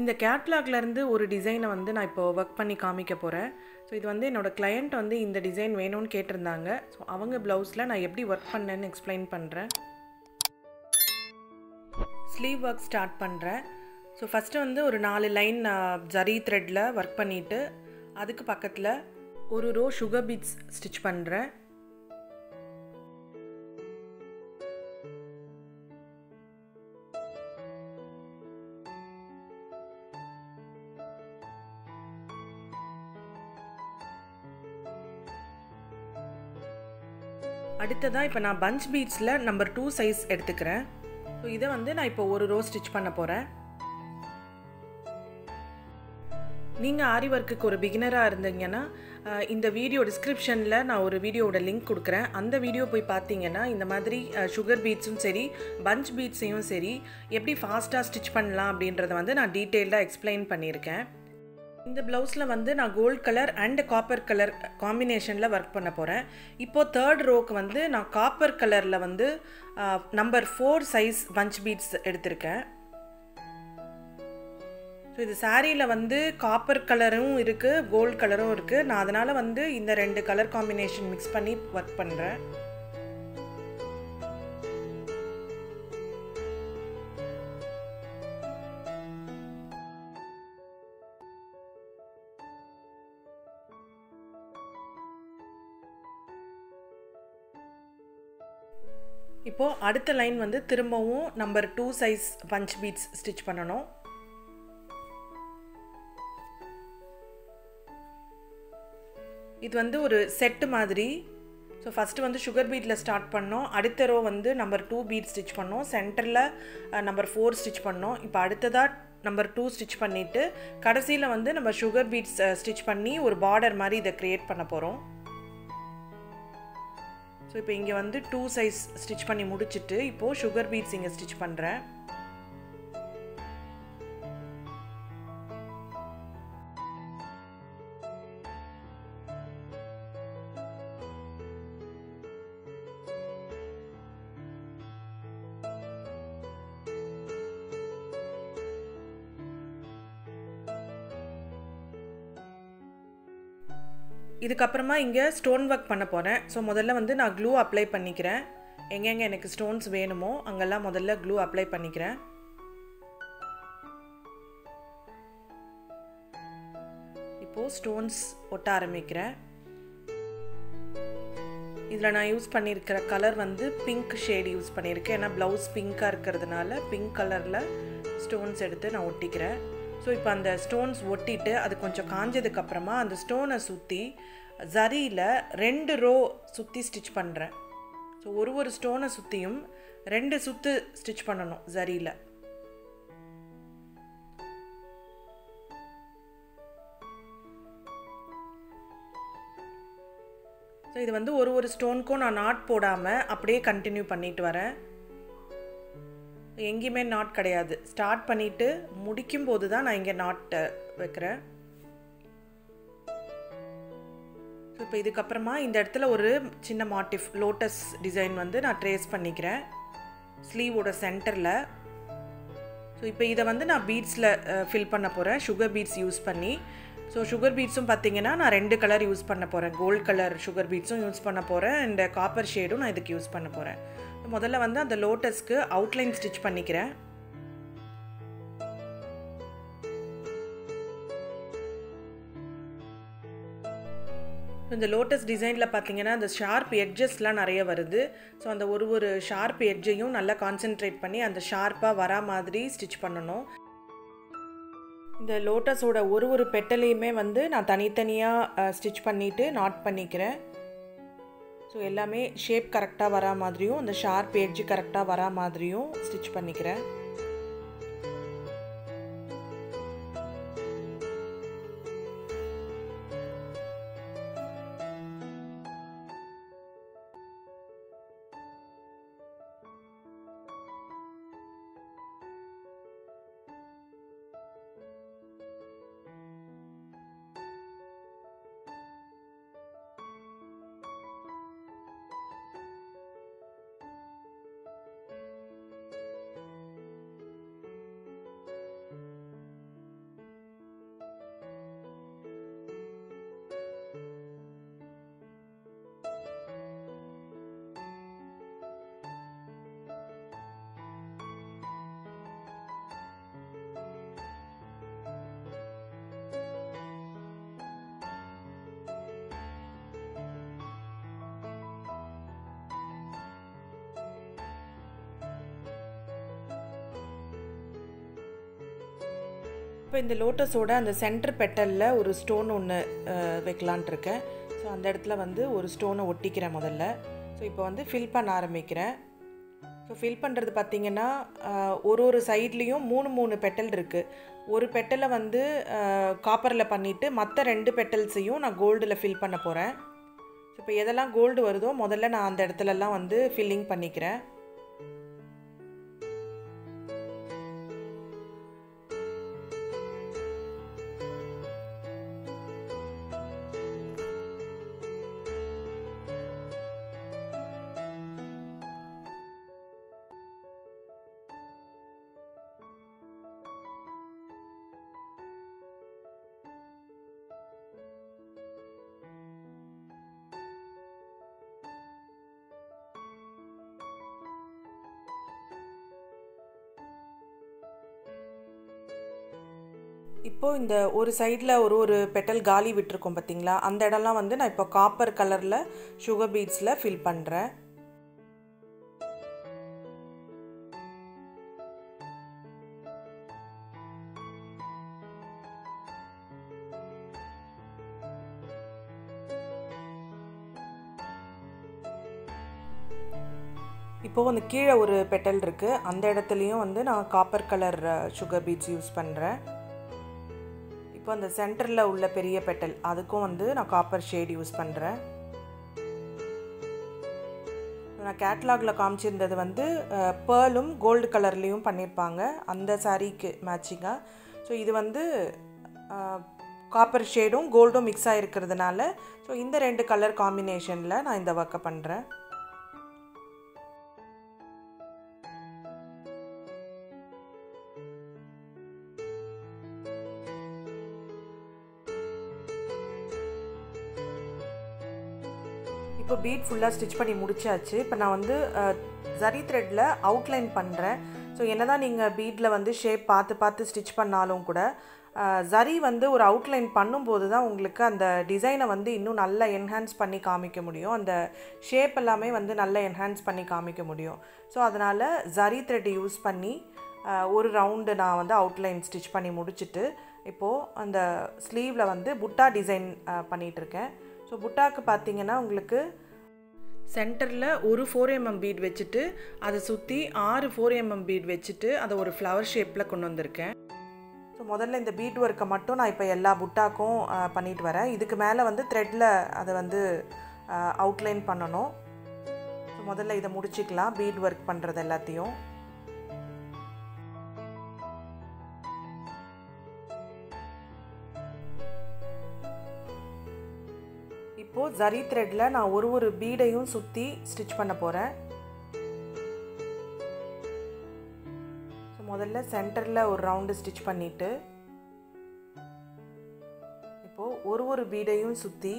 இந்த கேட்லாக்லேருந்து ஒரு டிசைனை வந்து நான் இப்போ ஒர்க் பண்ணி காமிக்க போகிறேன் ஸோ இது வந்து என்னோடய கிளையண்ட் வந்து இந்த டிசைன் வேணும்னு கேட்டிருந்தாங்க. ஸோ அவங்க ப்ளவுஸில் நான் எப்படி ஒர்க் பண்ணேன்னு எக்ஸ்பிளைன் பண்ணுறேன் ஸ்லீவ் ஒர்க் ஸ்டார்ட் பண்ணுறேன் ஸோ ஃபஸ்ட்டு வந்து ஒரு நாலு லைன் ஜரி த்ரெட்டில் ஒர்க் பண்ணிவிட்டு அதுக்கு பக்கத்தில் ஒரு ரோ சுகர் பீட்ஸ் ஸ்டிச் பண்ணுறேன் அடுத்ததாக இப்போ நான் பஞ்ச் பீட்ஸில் நம்பர் டூ சைஸ் எடுத்துக்கிறேன். ஸோ இதை வந்து நான் இப்போ ஒரு ரோ ஸ்டிச் பண்ண போகிறேன் நீங்கள் ஆரி ஒர்க்குக்கு ஒரு பிகினராக இருந்தீங்கன்னா இந்த வீடியோ டிஸ்கிரிப்ஷனில் நான் ஒரு வீடியோவோட லிங்க் கொடுக்குறேன். அந்த வீடியோ போய் பார்த்தீங்கன்னா இந்த மாதிரி சுகர் பீட்ஸும் சரி பஞ்ச் பீட்ஸையும் சரி எப்படி ஃபாஸ்ட்டாக ஸ்டிச் பண்ணலாம் அப்படின்றத வந்து நான் டீட்டெயில்டாக எக்ஸ்பிளைன் பண்ணியிருக்கேன். இந்த ப்ளவுஸில் வந்து நான் gold colour and copper colour காம்பினேஷனில் ஒர்க் பண்ண போகிறேன் இப்போது தேர்ட் ரோக்கு வந்து நான் காப்பர் கலரில் வந்து number four size punch beads எடுத்திருக்கேன். ஸோ இது சாரியில் வந்து காப்பர் கலரும் இருக்குது கோல்ட் கலரும் இருக்குது நான் அதனால் வந்து இந்த ரெண்டு கலர் காம்பினேஷன் மிக்ஸ் பண்ணி ஒர்க் பண்ணுறேன் இப்போது அடுத்த லைன் வந்து திரும்பவும் number two size punch beads stitch பண்ணணும். இது வந்து ஒரு செட்டு மாதிரி. ஸோ ஃபஸ்ட்டு வந்து சுகர் பீட்டில் ஸ்டார்ட் பண்ணோம். அடுத்த ரோ வந்து நம்பர் டூ பீட் ஸ்டிச் பண்ணோம். சென்டரில் நம்பர் ஃபோர் ஸ்டிச் பண்ணோம். இப்போ அடுத்ததாக நம்பர் டூ ஸ்டிச் பண்ணிவிட்டு கடைசியில் வந்து நம்ம சுகர் பீட்ஸ் ஸ்டிச் பண்ணி ஒரு பார்டர் மாதிரி இதை க்ரியேட் பண்ண போகிறோம் ஸோ இப்போ இங்கே வந்து டூ சைஸ் ஸ்டிச் பண்ணி முடிச்சுட்டு இப்போது சுகர் பீட்ஸ் இங்கே ஸ்டிச் பண்ணுறேன் இதுக்கப்புறமா இங்கே ஸ்டோன் ஒர்க் பண்ண போகிறேன் ஸோ முதல்ல வந்து நான் க்ளூ அப்ளை பண்ணிக்கிறேன். எங்கெங்கே எனக்கு ஸ்டோன்ஸ் வேணுமோ அங்கெல்லாம் முதல்ல க்ளூ அப்ளை பண்ணிக்கிறேன். இப்போது ஸ்டோன்ஸ் ஒட்ட ஆரம்பிக்கிறேன். இதில் நான் யூஸ் பண்ணியிருக்கிற கலர் வந்து பிங்க் ஷேட் யூஸ் பண்ணியிருக்கேன். ஏன்னா ப்ளவுஸ் பிங்க்காக இருக்கிறதுனால பிங்க் கலரில் ஸ்டோன்ஸ் எடுத்து நான் ஒட்டிக்கிறேன். ஸோ இப்போ அந்த ஸ்டோன்ஸ் ஒட்டிட்டு அது கொஞ்சம் காஞ்சதுக்கப்புறமா அந்த ஸ்டோனை சுற்றி ஜரியில் ரெண்டு ரோ சுற்றி ஸ்டிச் பண்ணுறேன் ஸோ ஒரு ஒரு ஸ்டோனை சுற்றியும் ரெண்டு சுற்று ஸ்டிச் பண்ணணும் ஜரியில் ஸோ இது வந்து ஒரு ஒரு ஸ்டோனுக்கும் நான் நாட் போடாமல் அப்படியே கண்டினியூ பண்ணிட்டு வரேன். எங்கேயுமே நாட் கிடையாது. ஸ்டார்ட் பண்ணிவிட்டு முடிக்கும் போது தான் நான் இங்கே நாட்டை வைக்கிறேன். ஸோ இப்போ இதுக்கப்புறமா இந்த இடத்துல ஒரு சின்ன மாட்டிஃப் லோட்டஸ் டிசைன் வந்து நான் ட்ரேஸ் பண்ணிக்கிறேன். ஸ்லீவோட சென்டரில் ஸோ இப்போ இதை வந்து நான் பீட்ஸில் ஃபில் பண்ண போகிறேன் சுகர் பீட்ஸ் யூஸ் பண்ணி. ஸோ சுகர் பீட்ஸும் பார்த்தீங்கன்னா நான் ரெண்டு கலர் யூஸ் பண்ண போகிறேன் கோல்ட் கலர் சுகர் பீட்ஸும் யூஸ் பண்ண போகிறேன் அண்ட் காப்பர் ஷேடும் நான் இதுக்கு யூஸ் பண்ண போகிறேன் முதல்ல வந்து அந்த லோட்டஸ்க்கு அவுட்லைன் ஸ்டிச் பண்ணிக்கிறேன். இந்த லோட்டஸ் டிசைனில் பார்த்தீங்கன்னா அந்த ஷார்ப் எட்ஜஸ்லாம் நிறைய வருது. ஸோ அந்த ஒரு ஒரு ஷார்ப் எட்ஜையும் நல்லா கான்சென்ட்ரேட் பண்ணி அந்த ஷார்ப்பாக வரா மாதிரி ஸ்டிச் பண்ணணும். இந்த லோட்டஸோட ஒரு ஒரு பெட்டலையுமே வந்து நான் தனித்தனியாக ஸ்டிச் பண்ணிவிட்டு நாட் பண்ணிக்கிறேன். ஸோ எல்லாமே ஷேப் கரெக்டாக வரா மாதிரியும் அந்த ஷார்ப் ஏஜ் கரெக்டாக வரா மாதிரியும் ஸ்டிச் பண்ணிக்கிறேன். இப்போ இந்த லோட்டஸோட அந்த சென்டர் பெட்டலில் ஒரு ஸ்டோன் ஒன்று வைக்கலான்ட்டு இருக்கேன் ஸோ அந்த இடத்துல வந்து ஒரு ஸ்டோனை ஒட்டிக்கிறேன் முதல்ல. ஸோ இப்போ வந்து ஃபில் பண்ண ஆரம்பிக்கிறேன். ஸோ ஃபில் பண்ணுறது பார்த்திங்கன்னா ஒரு ஒரு சைட்லேயும் மூணு மூணு பெட்டல் இருக்குது ஒரு பெட்டலை வந்து காப்பரில் பண்ணிவிட்டு மற்ற ரெண்டு பெட்டல்ஸையும் நான் கோல்டில் ஃபில் பண்ண போகிறேன் ஸோ இப்போ எதெல்லாம் கோல்டு வருதோ முதல்ல நான் அந்த இடத்துலலாம் வந்து ஃபில்லிங் பண்ணிக்கிறேன். இப்போது இந்த ஒரு சைடில் ஒரு ஒரு பெட்டல் காலி விட்டுருக்கோம் பார்த்தீங்களா அந்த இடம்லாம் வந்து நான் இப்போ காப்பர் கலரில் சுகர் பீட்ஸில் ஃபில் பண்ணுறேன் இப்போது அந்த கீழே ஒரு பெட்டல் இருக்குது அந்த இடத்துலையும் வந்து நான் copper colour sugar beads use பண்ணுறேன் இப்போ அந்த சென்டரில் உள்ள பெரிய பெட்டல் அதுக்கும் வந்து நான் காப்பர் ஷேட் யூஸ் பண்ணுறேன் நான் கேட்லாகில் காமிச்சிருந்தது வந்து பேர்லும் கோல்டு கலர்லேயும் பண்ணியிருப்பாங்க அந்த சாரீக்கு மேட்சிங்காக ஸோ இது வந்து காப்பர் ஷேடும் கோல்டும் மிக்ஸ் ஆகிருக்கிறதுனால ஸோ இந்த ரெண்டு கலர் காம்பினேஷனில் நான் இந்த ஒர்க்கை பண்ணுறேன் பீட் ஃபுல்லாக ஸ்டிச் பண்ணி முடிச்சாச்சு. இப்போ நான் வந்து ஜரி த்ரெட்டில் அவுட்லைன் பண்ணுறேன் ஸோ என்ன தான் நீங்கள் பீட்டில் வந்து ஷேப் பார்த்து பார்த்து ஸ்டிச் பண்ணாலும் கூட ஜரி வந்து ஒரு அவுட்லைன் பண்ணும்போது தான் உங்களுக்கு அந்த டிசைனை வந்து இன்னும் நல்லா என்ஹான்ஸ் பண்ணி காமிக்க முடியும். அந்த ஷேப் எல்லாமே வந்து நல்லா என்ஹான்ஸ் பண்ணி காமிக்க முடியும். ஸோ அதனால் ஜரி த்ரெட் யூஸ் பண்ணி ஒரு ரவுண்டு நான் வந்து அவுட்லைன் ஸ்டிச் பண்ணி முடிச்சுட்டு இப்போது அந்த ஸ்லீவில் வந்து புட்டா டிசைன் பண்ணிகிட்ருக்கேன் ஸோ புட்டாக்கு பார்த்தீங்கன்னா உங்களுக்கு சென்டரில் ஒரு ஃபோர் எம்எம் பீட் வச்சுட்டு அதை சுற்றி ஆறு ஃபோர் எம்எம் பீட் வச்சுட்டு அதை ஒரு ஃப்ளவர் ஷேப்பில் கொண்டு வந்திருக்கேன். ஸோ முதல்ல இந்த பீட் ஒர்க்கை மட்டும் நான் இப்போ எல்லா புட்டாக்கும் பண்ணிட்டு வரேன். இதுக்கு மேலே வந்து த்ரெட்டில் அதை வந்து அவுட்லைன் பண்ணணும். ஸோ முதல்ல இதை முடிச்சிக்கலாம். பீட் ஒர்க் பண்ணுறது எல்லாத்தையும். இப்போது ஜரி த்ரெட்டில் நான் ஒரு ஒரு பீடையும் சுற்றி ஸ்டிச் பண்ண போகிறேன் ஸோ முதல்ல சென்டரில் ஒரு ரவுண்டு ஸ்டிச் பண்ணிவிட்டு இப்போது ஒரு ஒரு பீடையும் சுற்றி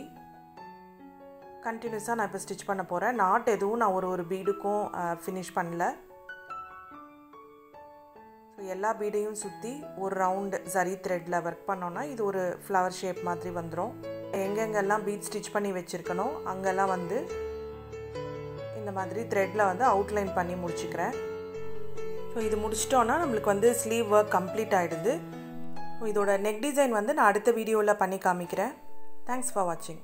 கண்டினியூஸாக நான் இப்போ ஸ்டிச் பண்ண போகிறேன் நாட் எதுவும் நான் ஒரு ஒரு பீடுக்கும் ஃபினிஷ் பண்ணல. இப்போ எல்லா பீடையும் சுற்றி ஒரு ரவுண்டு ஜரி த்ரெட்டில் ஒர்க் பண்ணோன்னா இது ஒரு ஃப்ளவர் ஷேப் மாதிரி வந்துடும் எங்கெங்கெல்லாம் பீட் ஸ்டிச் பண்ணி வச்சுருக்கணும் அங்கெல்லாம் வந்து இந்த மாதிரி த்ரெட்டில் வந்து அவுட்லைன் பண்ணி முடிச்சுக்கிறேன். ஸோ இது முடிச்சிட்டோன்னா நம்மளுக்கு வந்து ஸ்லீவ் ஒர்க் கம்ப்ளீட் ஆகிடுது இதோட நெக் டிசைன் வந்து நான் அடுத்த வீடியோவில் பண்ணி காமிக்கிறேன். தேங்க்ஸ் ஃபார் வாட்சிங்